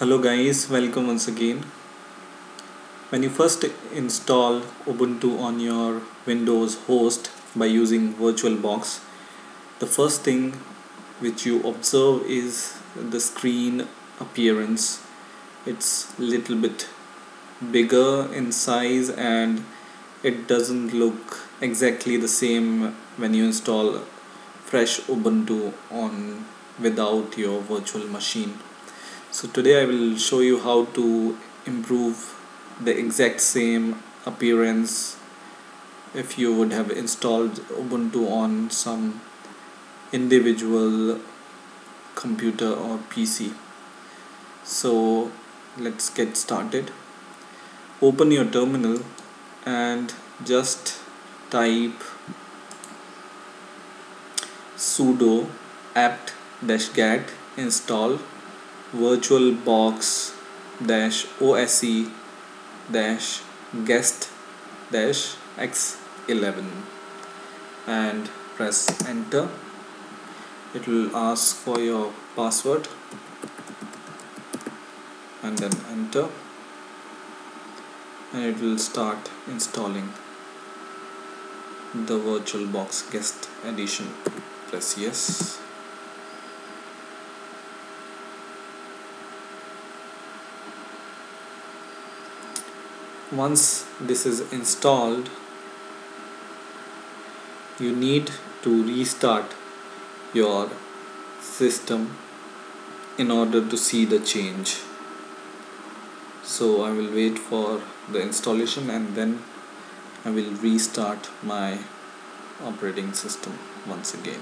hello guys. Welcome once again. When you first install ubuntu on your windows host by using virtualbox the first thing which you observe is the screen appearance. It's little bit bigger in size and it doesn't look exactly the same when you install fresh ubuntu on without your virtual machine so today I will show you how to improve the exact same appearance if you would have installed Ubuntu on some individual computer or PC so let's get started. Open your terminal and just type sudo apt-get install virtualbox dash OSE dash guest dash x11 and press enter. It will ask for your password. And then enter. And it will start installing the VirtualBox guest edition. Press yes once this is installed you need to restart your system in order to see the change. So I will wait for the installation and then I will restart my operating system once again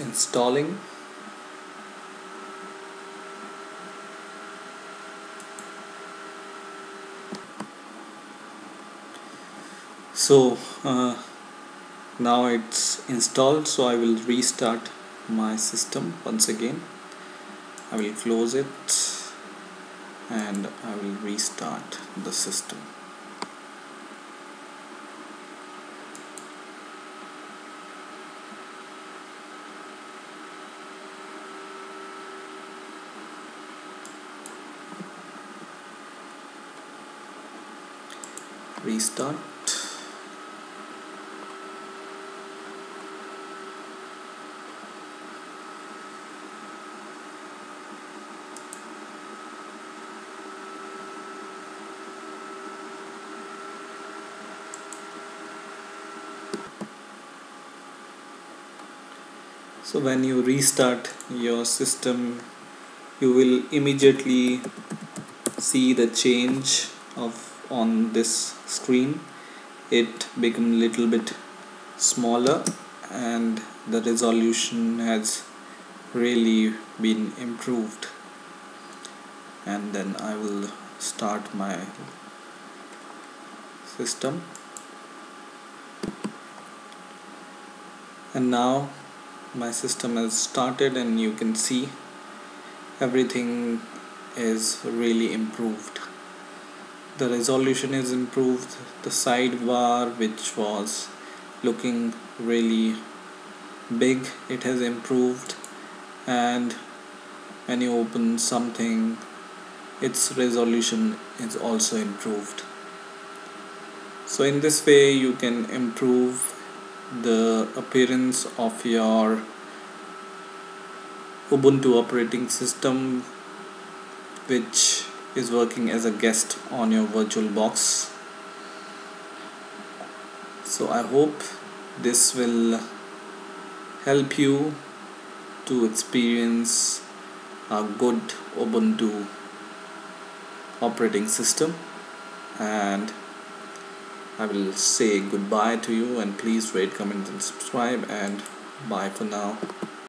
installing. So uh, now it's installed so I will restart my system once again. I will close it and I will restart the system restart. So when you restart your system you will immediately see the change of on this screen. It become little bit smaller and the resolution has really been improved. And then I will start my system. And now my system has started and you can see everything is really improved the resolution is improved. The sidebar which was looking really big it has improved. And when you open something its resolution is also improved. So in this way you can improve the appearance of your Ubuntu operating system which is working as a guest on your virtual box. So I hope this will help you to experience a good Ubuntu operating system. And I will say goodbye to you and please rate comment and subscribe. And bye for now